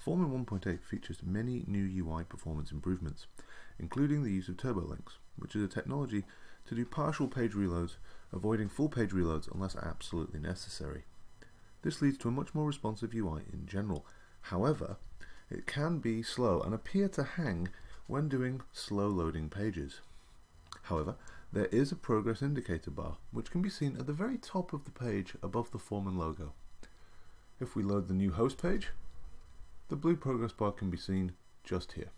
Foreman 1.8 features many new UI performance improvements, including the use of TurboLinks, which is a technology to do partial page reloads, avoiding full page reloads unless absolutely necessary. This leads to a much more responsive UI in general. However, it can be slow and appear to hang when doing slow loading pages. However, there is a progress indicator bar, which can be seen at the very top of the page above the Foreman logo. If we load the new host page, the blue progress bar can be seen just here.